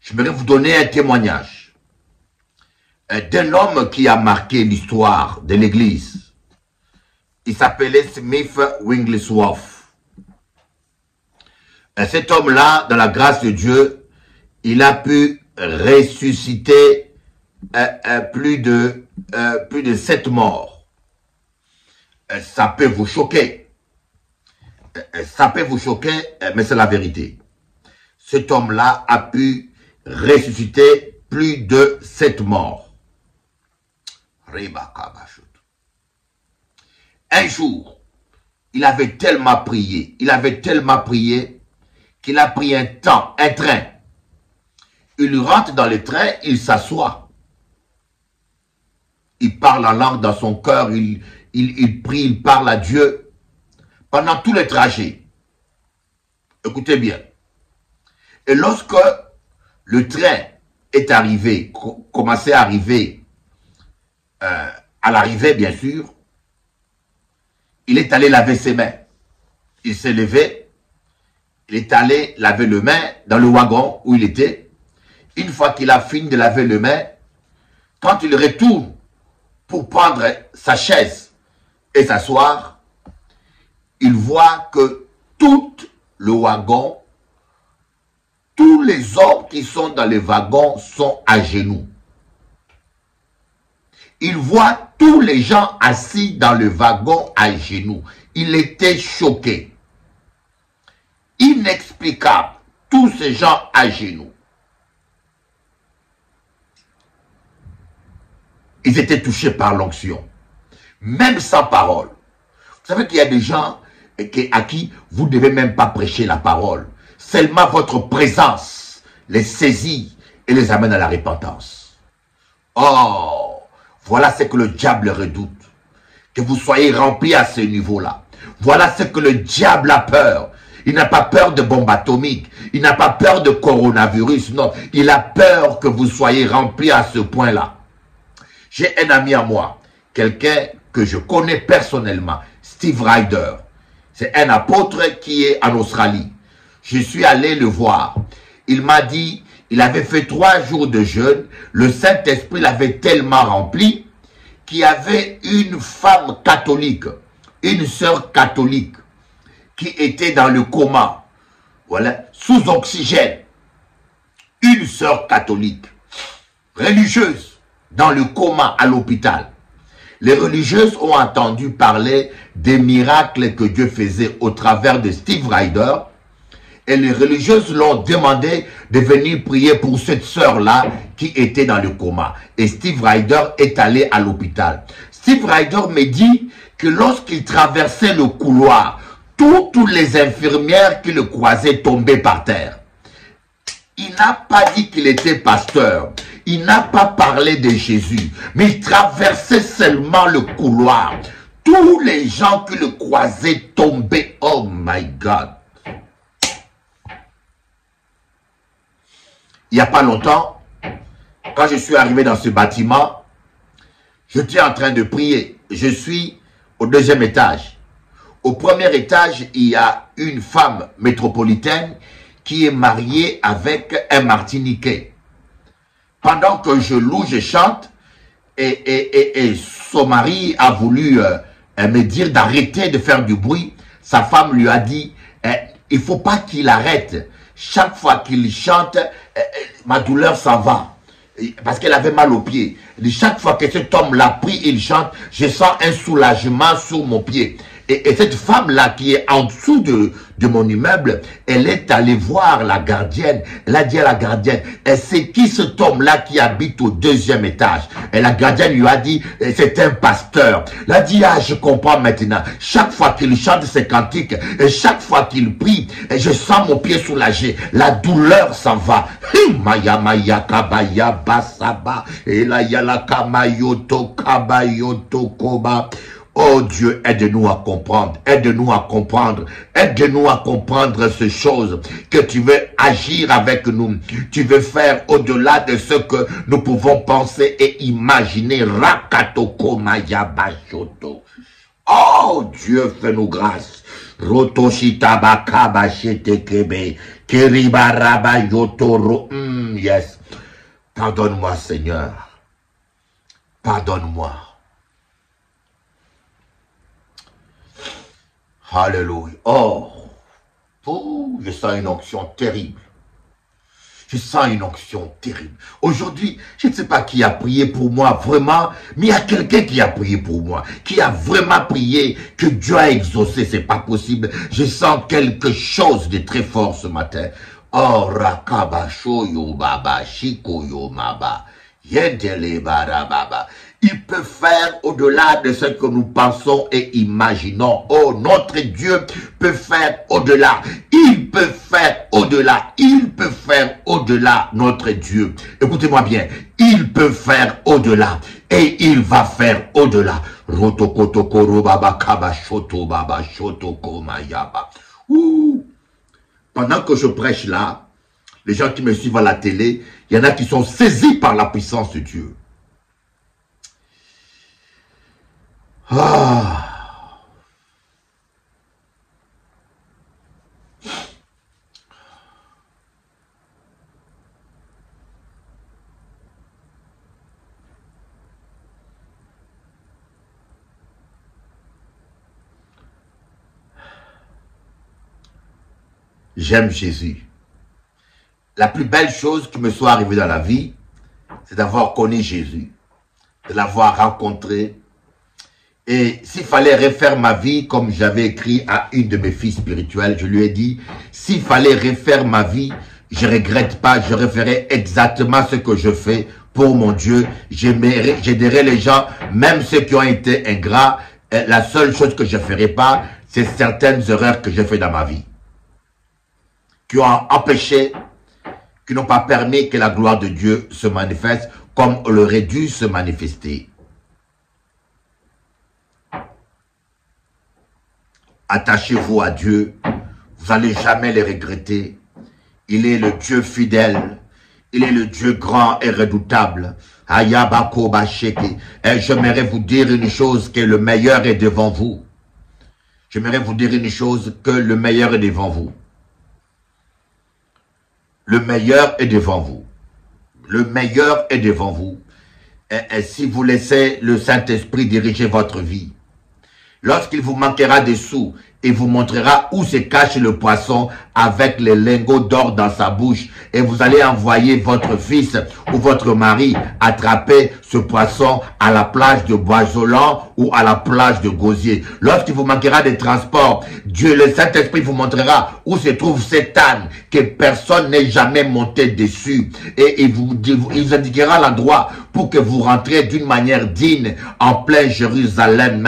Je voudrais vous donner un témoignage euh, d'un homme qui a marqué l'histoire de l'Église. Il s'appelait Smith Wigglesworth. Euh, cet homme-là, dans la grâce de Dieu, il a pu ressusciter euh, plus de plus de sept morts. ça peut vous choquer. Euh, ça peut vous choquer, euh, mais c'est la vérité. cet homme-là a pu ressusciter plus de sept morts. Un jour, il avait tellement prié, il avait tellement prié qu'il a pris un temps, un train. Il rentre dans le train, il s'assoit. Il parle en langue dans son cœur, il, il prie, il parle à Dieu pendant tout le trajet. Écoutez bien. Et lorsque le train est arrivé, commençait à arriver, euh, à l'arrivée bien sûr, il est allé laver ses mains. Il s'est levé, il est allé laver le main dans le wagon où il était. Une fois qu'il a fini de laver le main, quand il retourne pour prendre sa chaise et s'asseoir, il voit que tout le wagon, tous les hommes qui sont dans les wagons sont à genoux. Il voit tous les gens assis dans le wagon à genoux. Il était choqué. Inexplicable. Tous ces gens à genoux. Ils étaient touchés par l'onction. Même sans parole. Vous savez qu'il y a des gens à qui vous ne devez même pas prêcher la parole. Seulement votre présence les saisit et les amène à la repentance. Oh, voilà ce que le diable redoute. Que vous soyez remplis à ce niveau-là. Voilà ce que le diable a peur. Il n'a pas peur de bombes atomiques. Il n'a pas peur de coronavirus. Non, il a peur que vous soyez remplis à ce point-là. J'ai un ami à moi, quelqu'un que je connais personnellement, Steve Ryder. C'est un apôtre qui est en Australie. Je suis allé le voir. Il m'a dit, il avait fait trois jours de jeûne. Le Saint-Esprit l'avait tellement rempli qu'il y avait une femme catholique, une sœur catholique, qui était dans le coma. Voilà, sous oxygène. Une sœur catholique, religieuse, dans le coma à l'hôpital. Les religieuses ont entendu parler des miracles que Dieu faisait au travers de Steve Ryder. Et les religieuses l'ont demandé de venir prier pour cette sœur-là qui était dans le coma. Et Steve Ryder est allé à l'hôpital. Steve Ryder me dit que lorsqu'il traversait le couloir, toutes les infirmières qui le croisaient tombaient par terre. Il n'a pas dit qu'il était pasteur. Il n'a pas parlé de Jésus. Mais il traversait seulement le couloir. Tous les gens qui le croisaient tombaient. Oh my God. Il n'y a pas longtemps, quand je suis arrivé dans ce bâtiment, j'étais en train de prier. Je suis au deuxième étage. Au premier étage, il y a une femme métropolitaine qui est mariée avec un Martiniquais. Pendant que je loue, je chante, et, et, et, son mari a voulu euh, me dire d'arrêter de faire du bruit. Sa femme lui a dit, eh, il faut pas qu'il arrête. Chaque fois qu'il chante, eh, ma douleur s'en va. Parce qu'elle avait mal au pied. Chaque fois que cet homme l'a pris, il chante, je sens un soulagement sur mon pied. Et, cette femme-là qui est en dessous de, mon immeuble, elle est allée voir la gardienne. Elle a dit à la gardienne, c'est qui cet homme-là qui habite au deuxième étage? Et la gardienne lui a dit, c'est un pasteur. Elle a dit, ah, je comprends maintenant. Chaque fois qu'il chante ses cantiques, et chaque fois qu'il prie, je sens mon pied soulagé. La douleur s'en va. Maya maya kabaya basaba. Et là, yala kamayoto kabayoto koba. Oh Dieu, aide-nous à comprendre, aide-nous à comprendre, aide-nous à comprendre ces choses que tu veux agir avec nous. Tu veux faire au-delà de ce que nous pouvons penser et imaginer. Rakatoko. Oh Dieu, fais-nous grâce. Rotoshitabakabashetekebe. Kiribarabayotoro. Mm, yes. Pardonne-moi, Seigneur. Pardonne-moi. Alléluia. Oh, je sens une onction terrible. Je sens une onction terrible. Aujourd'hui, je ne sais pas qui a prié pour moi vraiment, mais il y a quelqu'un qui a prié pour moi, qui a vraiment prié, que Dieu a exaucé, c'est pas possible. Je sens quelque chose de très fort ce matin. Oh, rakaba shoyo baba, shiko yo maba. Yendele barababa. Il peut faire au-delà de ce que nous pensons et imaginons. Oh, notre Dieu peut faire au-delà. Il peut faire au-delà. Il peut faire au-delà, notre Dieu. Écoutez-moi bien. Il peut faire au-delà. Et il va faire au-delà. Pendant que je prêche là, les gens qui me suivent à la télé, il y en a qui sont saisis par la puissance de Dieu. Ah. J'aime Jésus. La plus belle chose qui me soit arrivée dans la vie, c'est d'avoir connu Jésus, de l'avoir rencontré, et s'il fallait refaire ma vie, comme j'avais écrit à une de mes filles spirituelles, je lui ai dit, s'il fallait refaire ma vie, je regrette pas, je referais exactement ce que je fais pour mon Dieu. J'aiderai les gens, même ceux qui ont été ingrats. La seule chose que je ne ferai pas, c'est certaines erreurs que j'ai fait dans ma vie. Qui ont empêché, qui n'ont pas permis que la gloire de Dieu se manifeste comme elle aurait dû se manifester. Attachez-vous à Dieu. Vous n'allez jamais les regretter. Il est le Dieu fidèle. Il est le Dieu grand et redoutable. Ayabako Basheke. Et j'aimerais vous dire une chose, que le meilleur est devant vous. J'aimerais vous dire une chose, que le meilleur est devant vous. Le meilleur est devant vous. Le meilleur est devant vous. Et, et si vous laissez le Saint-Esprit diriger votre vie, Lorsqu'il vous manquera des sous, il vous montrera où se cache le poisson avec les lingots d'or dans sa bouche. Et vous allez envoyer votre fils ou votre mari attraper ce poisson à la plage de Boisolan ou à la plage de Gosier. Lorsqu'il vous manquera des transports, Dieu, le Saint-Esprit vous montrera où se trouve cet âne que personne n'est jamais monté dessus. Et il vous, il vous indiquera l'endroit pour que vous rentrez d'une manière digne en plein Jérusalem.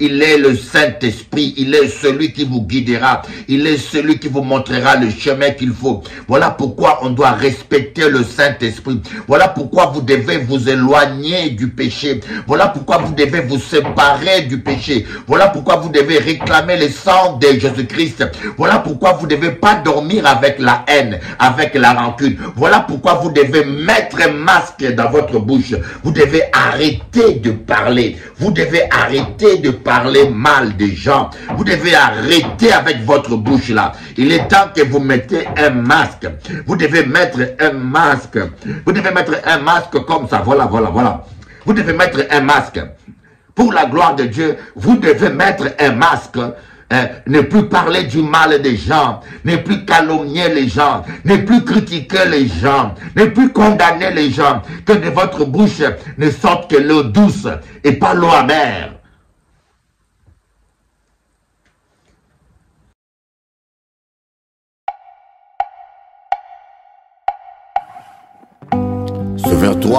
Il est le Saint-Esprit, il est celui qui vous guidera, il est celui qui vous montrera le chemin qu'il faut. Voilà pourquoi on doit respecter le Saint-Esprit. Voilà pourquoi vous devez vous éloigner du péché. Voilà pourquoi vous devez vous séparer du péché. Voilà pourquoi vous devez réclamer le sang de Jésus-Christ. Voilà pourquoi vous ne devez pas dormir avec la haine, avec la rancune. Voilà pourquoi vous devez mettre masque dans votre bouche. Vous devez arrêter de parler. Vous devez arrêter de parler mal des gens. Vous devez arrêter avec votre bouche là. Il est temps que vous mettez un masque. Vous devez mettre un masque. Vous devez mettre un masque comme ça. Voilà, voilà, voilà. Vous devez mettre un masque. Pour la gloire de Dieu, vous devez mettre un masque Hein, ne plus parler du mal des gens, ne plus calomnier les gens, ne plus critiquer les gens, ne plus condamner les gens, que de votre bouche ne sorte que l'eau douce et pas l'eau amère.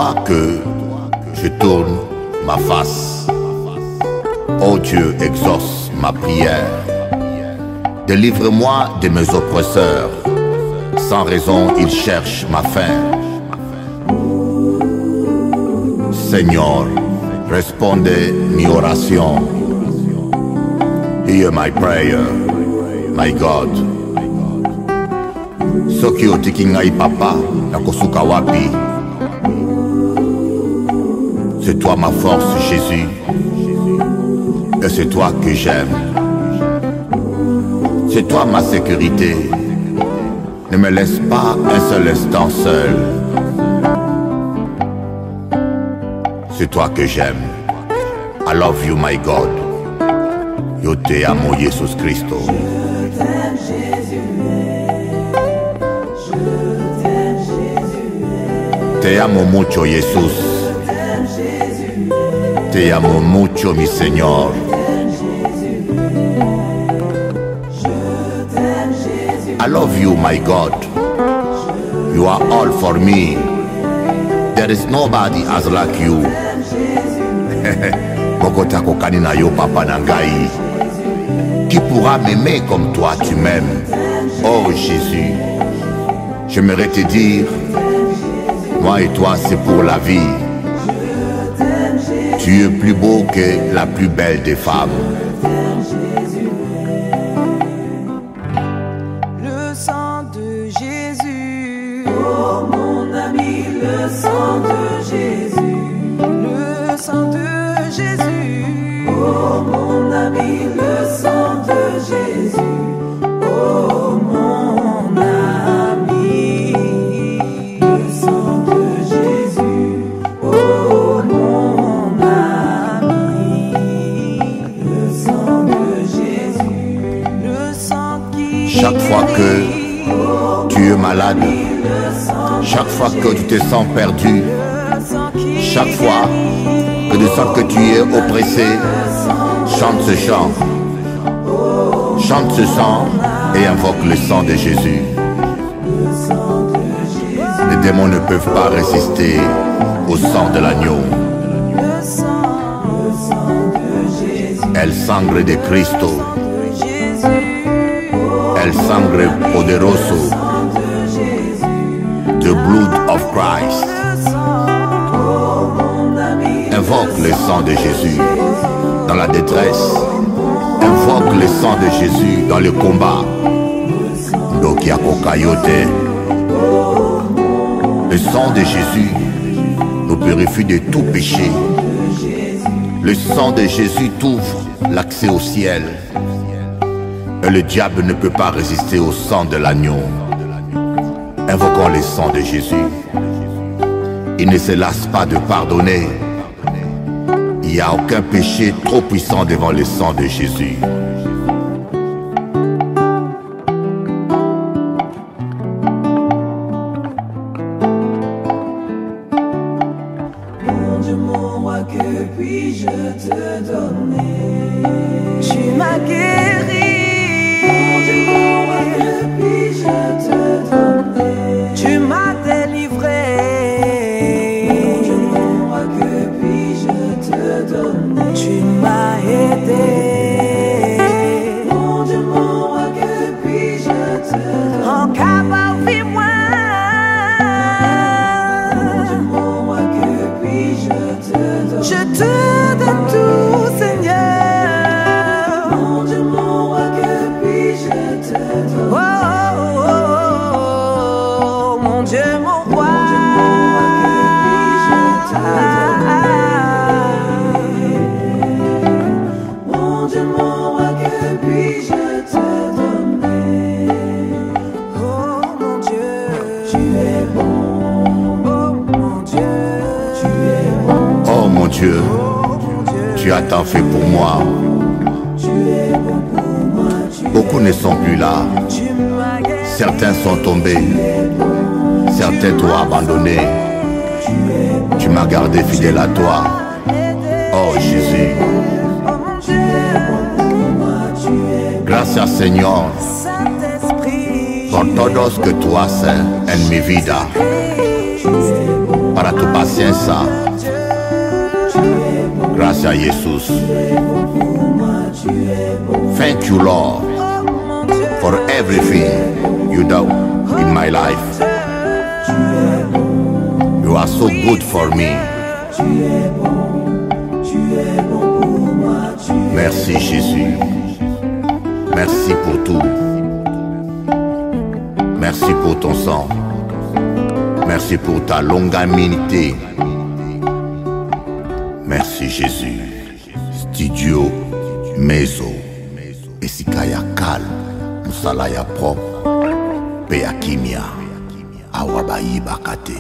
Toi que je tourne ma face. Oh Dieu, exauce ma prière. Délivre-moi de mes oppresseurs. Sans raison, ils cherchent ma fin. Seigneur, répondez mi oración. Hear my prayer, my God. Soki otiki ngai papa, nakosuka wapi? C'est toi ma force, Jésus. Et c'est toi que j'aime. C'est toi ma sécurité. Ne me laisse pas un seul instant seul. C'est toi que j'aime. I love you, my God. Yo te amo, Jesus Cristo. Je t'aime Jésus. Je t'aime Jésus. Te amo mucho, Jesús. Te mucho, mi Señor. I love you, my God. You are all for me. There is nobody as like you. Bokota kokani na yo, papa Nangai. Qui pourra m'aimer comme toi tu m'aimes? Oh Jésus, j'aimerais te dire, moi et toi c'est pour la vie. Tu es plus beau que la plus belle des femmes. Chaque fois que tu te sens perdu, chaque fois que tu sens que tu es oppressé, chante ce chant. Chante ce chant et invoque le sang de Jésus. Les démons ne peuvent pas résister au sang de l'agneau. le sang El sangre de Cristo, de Jésus, el sangre poderoso, blood Christ. Invoque le sang de Jésus dans la détresse. Invoque le sang de Jésus dans le combat. Le sang de Jésus nous purifie de tout péché. Le sang de Jésus t'ouvre l'accès au ciel. Et le diable ne peut pas résister au sang de l'agneau. Invoquons le sang de Jésus. Il ne se lasse pas de pardonner. Il n'y a aucun péché trop puissant devant le sang de Jésus. Fait pour moi. Beaucoup ne sont plus là. Certains sont tombés. Certains t'ont abandonné. Tu m'as gardé fidèle à toi. Oh Jésus, gracias Saint-Esprit. por todos que tú haces en mi vida, para tu paciencia. Gracias Jesús. Thank you Lord for everything you do in my life. You are so good for me. Merci Jésus. Merci pour tout. Merci pour ton sang. Merci pour ta longanimité. Jésus. Studio Mezo. Esika ya calme. Musala ya propre. Pe ya kimia. Awa bayibaka te.